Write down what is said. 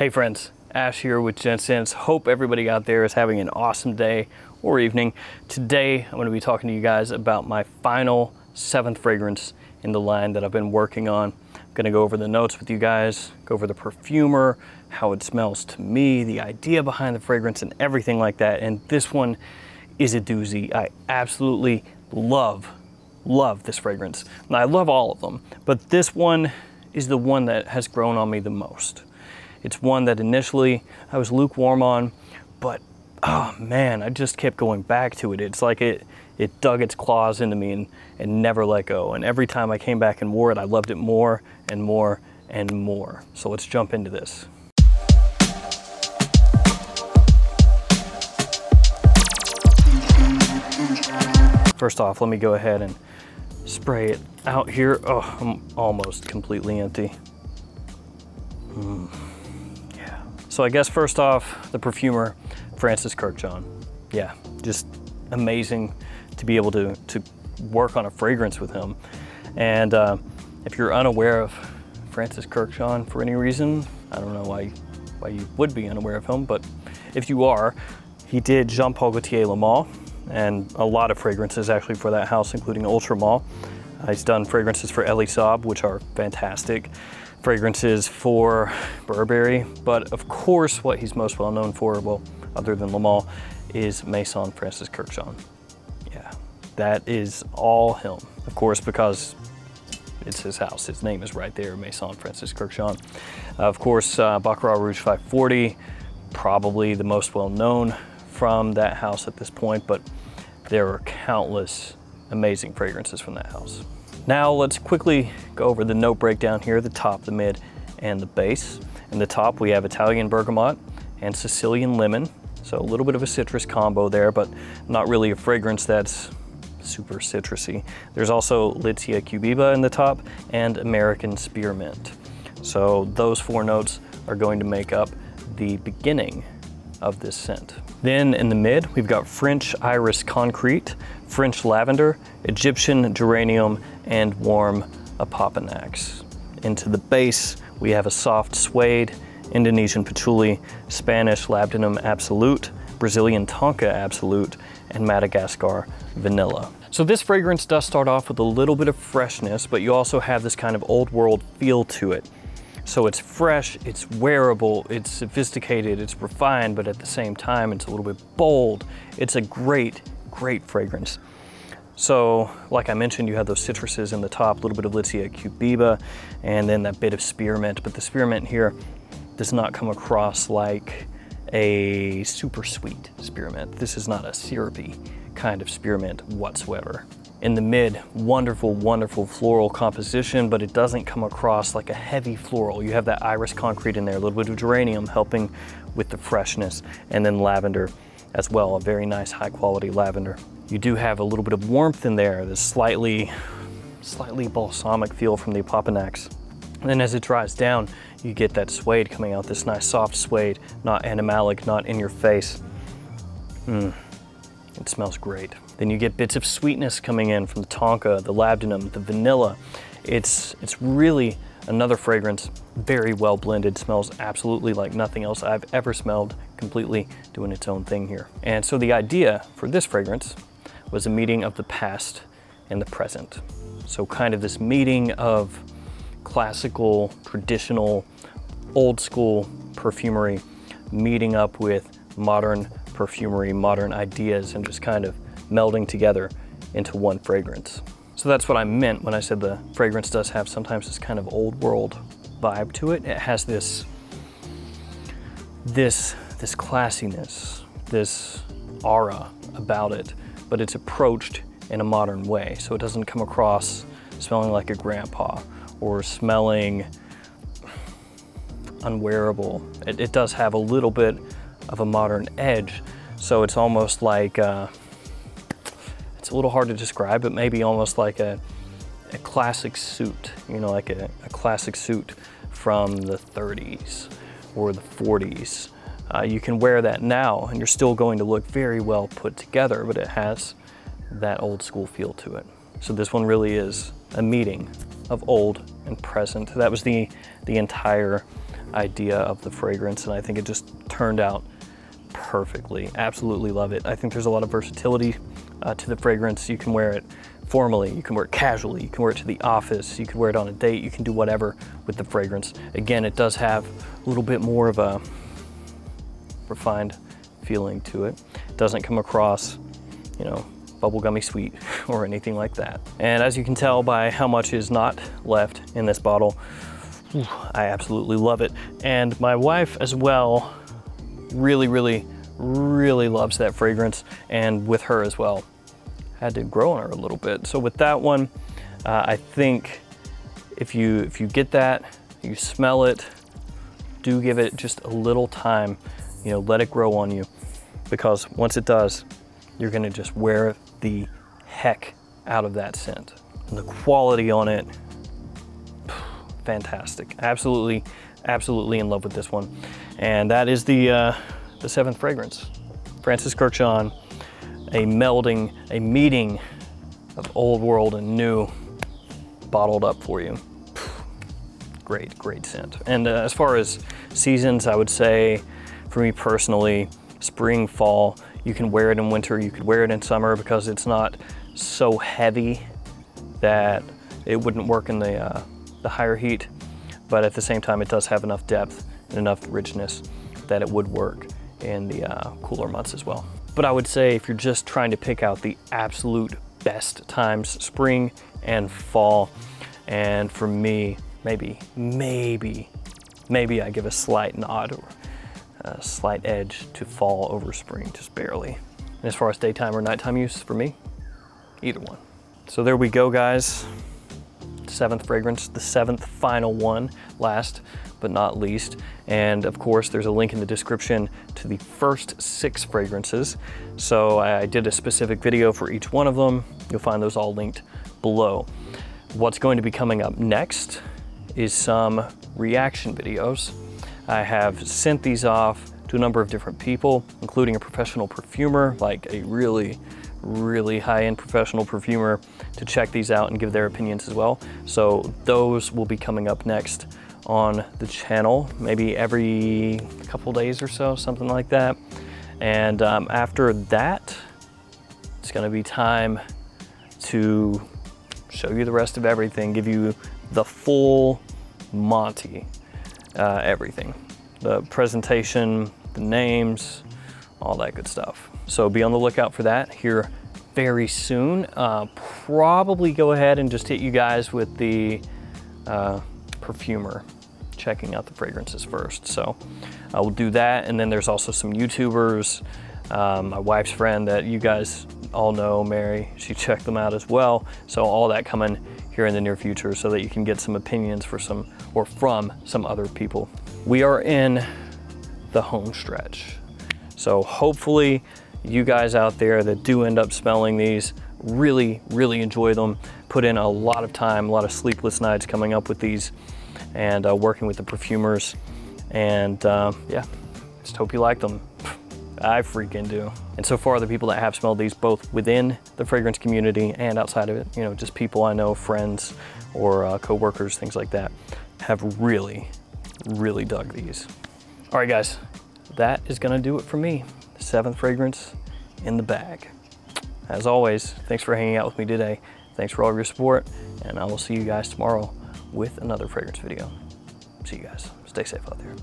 Hey friends, Ash here with Gents Scents. Hope everybody out there is having an awesome day or evening. Today, I'm gonna to be talking to you guys about my final seventh fragrance in the line that I've been working on. I'm gonna go over the notes with you guys, go over the perfumer, how it smells to me, the idea behind the fragrance and everything like that. And this one is a doozy. I absolutely love, love this fragrance. I love all of them, but this one is the one that has grown on me the most. It's one that initially I was lukewarm on, but oh man, I just kept going back to it. It's like it, it dug its claws into me and, and never let go. And every time I came back and wore it, I loved it more and more and more. So let's jump into this. First off, let me go ahead and spray it out here. Oh, I'm almost completely empty. Mm. So I guess first off, the perfumer, Francis Kurkdjian. Yeah, just amazing to be able to, to work on a fragrance with him. And uh, if you're unaware of Francis Kurkdjian for any reason, I don't know why, why you would be unaware of him, but if you are, he did Jean Paul Gaultier Le Male and a lot of fragrances actually for that house, including Ultra Male. He's done fragrances for Elie Saab, which are fantastic fragrances for Burberry, but of course what he's most well known for, well, other than Le Male, is Maison Francis Kurkdjian. Yeah, that is all him. Of course, because it's his house. His name is right there, Maison Francis Kurkdjian. Uh, of course, uh, Baccarat Rouge 540, probably the most well known from that house at this point, but there are countless amazing fragrances from that house. Now let's quickly go over the note breakdown here, the top, the mid, and the base. In the top we have Italian bergamot and Sicilian lemon. So a little bit of a citrus combo there, but not really a fragrance that's super citrusy. There's also Litsea cubeba in the top and American spearmint. So those four notes are going to make up the beginning of this scent. Then in the mid, we've got French iris concrete, French lavender, Egyptian geranium, and warm opopanax. Into the base, we have a soft suede, Indonesian patchouli, Spanish labdanum absolute, Brazilian tonka absolute, and Madagascar vanilla. So this fragrance does start off with a little bit of freshness, but you also have this kind of old world feel to it. So it's fresh, it's wearable, it's sophisticated, it's refined, but at the same time, it's a little bit bold. It's a great, great fragrance. So, like I mentioned, you have those citruses in the top, a little bit of Litsea cubeba, and then that bit of spearmint. But the spearmint here does not come across like a super sweet spearmint. This is not a syrupy kind of spearmint whatsoever in the mid, wonderful, wonderful floral composition, but it doesn't come across like a heavy floral. You have that iris concrete in there, a little bit of geranium helping with the freshness, and then lavender as well, a very nice high quality lavender. You do have a little bit of warmth in there, this slightly, slightly balsamic feel from the Opopanax. And then as it dries down, you get that suede coming out, this nice soft suede, not animalic, not in your face. Mmm. It smells great. Then you get bits of sweetness coming in from the tonka, the labdanum, the vanilla. It's, it's really another fragrance, very well blended, smells absolutely like nothing else I've ever smelled, completely doing its own thing here. And so the idea for this fragrance was a meeting of the past and the present. So kind of this meeting of classical, traditional, old school perfumery meeting up with modern perfumery, modern ideas, and just kind of melding together into one fragrance. So that's what I meant when I said the fragrance does have sometimes this kind of old world vibe to it. It has this, this, this classiness, this aura about it, but it's approached in a modern way. So it doesn't come across smelling like a grandpa or smelling unwearable. It, it does have a little bit of a modern edge. So it's almost like, uh, it's a little hard to describe, but maybe almost like a, a classic suit, you know, like a, a, classic suit from the 30s or the 40s. Uh, you can wear that now and you're still going to look very well put together, but it has that old school feel to it. So this one really is a meeting of old and present. That was the, the entire idea of the fragrance and I think it just turned out perfectly. Absolutely love it. I think there's a lot of versatility uh, to the fragrance. You can wear it formally, you can wear it casually, you can wear it to the office, you can wear it on a date, you can do whatever with the fragrance. Again, it does have a little bit more of a refined feeling to it. It doesn't come across, you know, bubblegummy sweet or anything like that. And as you can tell by how much is not left in this bottle, I absolutely love it. And my wife as well really, really, really loves that fragrance and with her as well. Had to grow on her a little bit. So with that one, uh, I think if you, if you get that, you smell it, do give it just a little time, you know, let it grow on you because once it does, you're gonna just wear the heck out of that scent. And the quality on it, fantastic. Absolutely, absolutely in love with this one. And that is the, uh, the seventh fragrance. Francis Kurkdjian, a melding, a meeting of old world and new bottled up for you. Great, great scent. And uh, as far as seasons, I would say for me personally, spring, fall, you can wear it in winter, you could wear it in summer because it's not so heavy that it wouldn't work in the, uh, the higher heat. But at the same time, it does have enough depth and enough richness that it would work in the uh, cooler months as well. But I would say if you're just trying to pick out the absolute best times, spring and fall, and for me, maybe, maybe, maybe I give a slight nod or a slight edge to fall over spring, just barely. And as far as daytime or nighttime use, for me, either one. So there we go, guys. Seventh fragrance, the seventh final one, last but not least. And of course, there's a link in the description to the first six fragrances. So I did a specific video for each one of them. You'll find those all linked below. What's going to be coming up next is some reaction videos. I have sent these off to a number of different people, including a professional perfumer, like a really, really high-end professional perfumer to check these out and give their opinions as well. So those will be coming up next on the channel, maybe every couple days or so, something like that. And um, after that, it's gonna be time to show you the rest of everything, give you the full Monty, uh, everything. The presentation, the names, all that good stuff. So be on the lookout for that here very soon. Uh, probably go ahead and just hit you guys with the uh, perfumer checking out the fragrances first. So I will do that. And then there's also some YouTubers, um, my wife's friend that you guys all know, Mary, she checked them out as well. So all that coming here in the near future so that you can get some opinions for some, or from some other people. We are in the home stretch. So hopefully you guys out there that do end up smelling these really, really enjoy them. Put in a lot of time, a lot of sleepless nights coming up with these and uh, working with the perfumers. And uh, yeah, just hope you like them. I freaking do. And so far, the people that have smelled these, both within the fragrance community and outside of it, you know, just people I know, friends or uh, co-workers, things like that, have really, really dug these. All right, guys, that is gonna do it for me. Seventh fragrance in the bag. As always, thanks for hanging out with me today. Thanks for all of your support, and I will see you guys tomorrow with another fragrance video. See you guys. Stay safe out there.